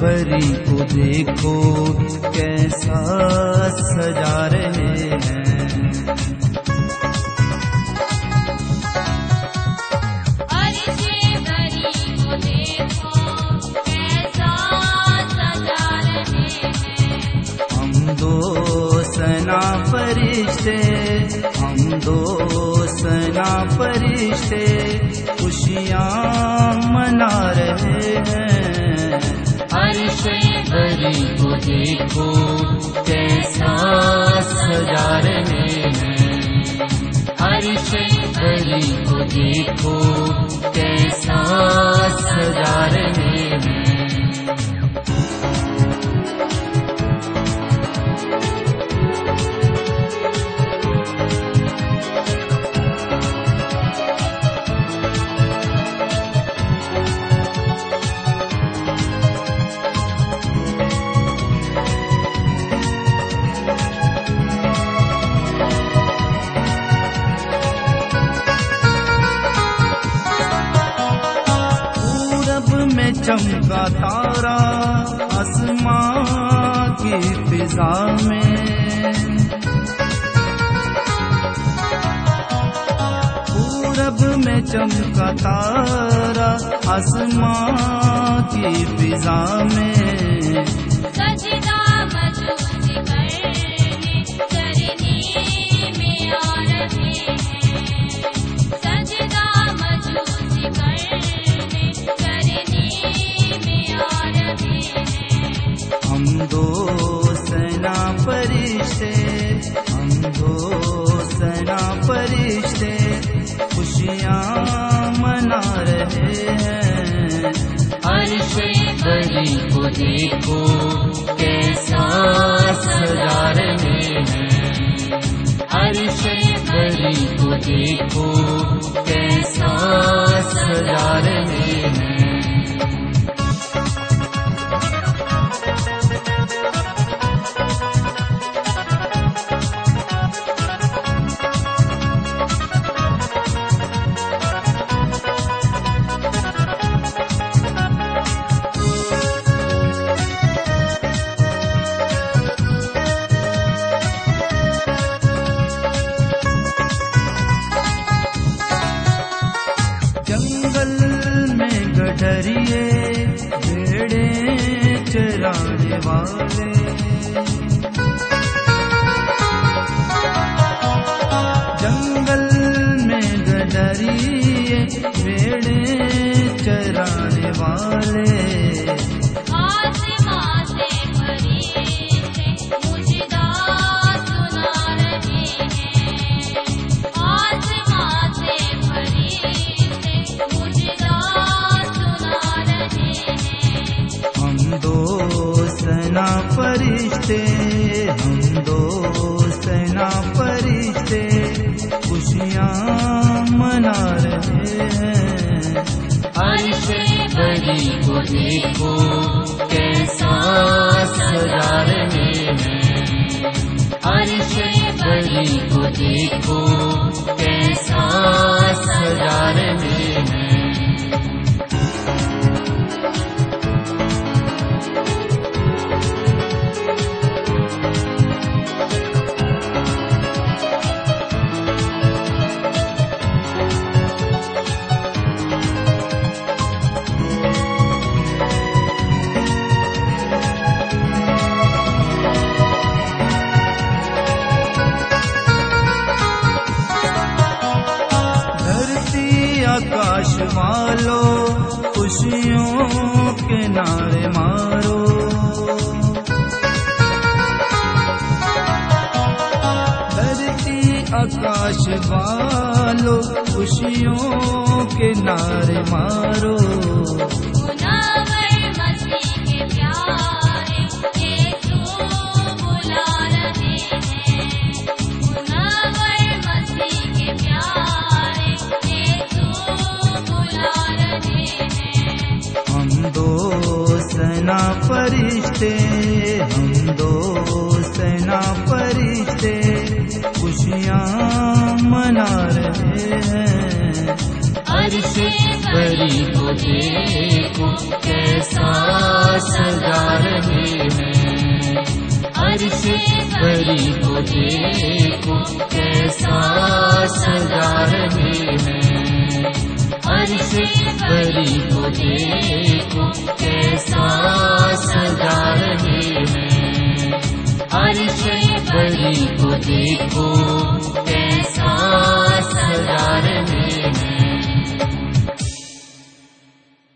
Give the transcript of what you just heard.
भरी को देखो कैसा सजा रहे हैं। सना हम दो सना फरिश्ते खुशियाँ को देखो कैसा सजा रहे हैं भरी को देखो कैसा सजा रहे चमका तारा आसमां की फिजा में। पूरब में चमका तारा आसमां की फिजा में। फरिश्ते हम दो सेना फरिश्ते, खुशियाँ मना रहे हैं। अर्श बड़ी को देखो कैसा सजा रहे हैं। अर्श बड़ी को देखो कैसा सजा रहे हैं। जंगल में गडरिए भेड़े चराने वाले। जंगल में गडरिए भेड़े चराने वाले। फरिश्ते, हम दो सेना फरिश्ते, खुशियाँ मना रहे हैं। अर्श बड़ी को देखो कैसा सजा रहे हैं। अर्श बड़ी को देखो कैसा आकाश मालो खुशियों के नारे मारो। धरती आकाश वालो खुशियों के नारे मारो। ना फरिश्ते हम दोस्त ना फरिश्ते खुशियाँ मना रहे हैं। अर्श परी को देखो कैसा सजा रहे हैं। अर्श परी को देखो कैसा सजा रहे हैं। परी को देखो 第一步